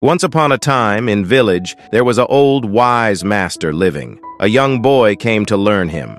Once upon a time, in village, there was a old wise master living. A young boy came to learn him.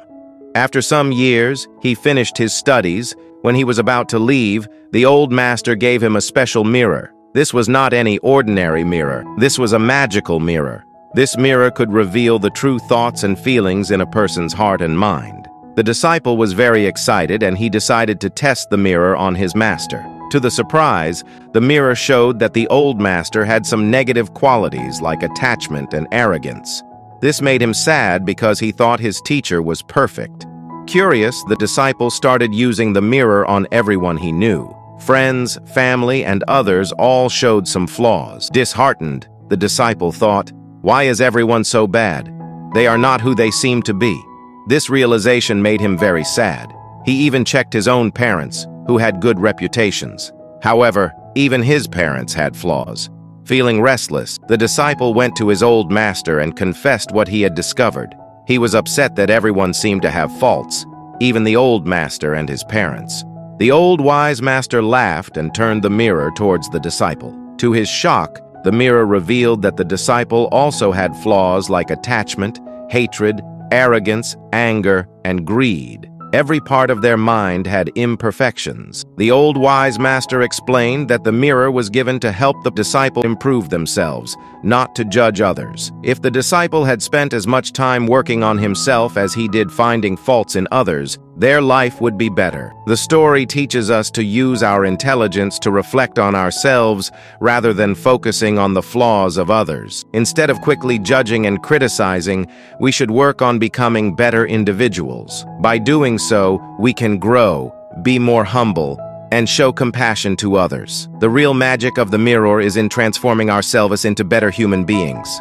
After some years, he finished his studies. When he was about to leave, the old master gave him a special mirror. This was not any ordinary mirror. This was a magical mirror. This mirror could reveal the true thoughts and feelings in a person's heart and mind. The disciple was very excited and he decided to test the mirror on his master. To the surprise, the mirror showed that the old master had some negative qualities like attachment and arrogance. This made him sad because he thought his teacher was perfect. Curious, the disciple started using the mirror on everyone he knew. Friends, family, and others all showed some flaws. Disheartened, the disciple thought, why is everyone so bad? They are not who they seem to be. This realization made him very sad. He even checked his own parents, who had good reputations. However, even his parents had flaws. Feeling restless, the disciple went to his old master and confessed what he had discovered. He was upset that everyone seemed to have faults, even the old master and his parents. The old wise master laughed and turned the mirror towards the disciple. To his shock, the mirror revealed that the disciple also had flaws like attachment, hatred, arrogance, anger, and greed. Every part of their mind had imperfections. The old wise master explained that the mirror was given to help the disciple improve themselves, not to judge others. If the disciple had spent as much time working on himself as he did finding faults in others, their life would be better. The story teaches us to use our intelligence to reflect on ourselves rather than focusing on the flaws of others. Instead of quickly judging and criticizing, we should work on becoming better individuals. By doing so, we can grow, be more humble, and show compassion to others. The real magic of the mirror is in transforming ourselves into better human beings.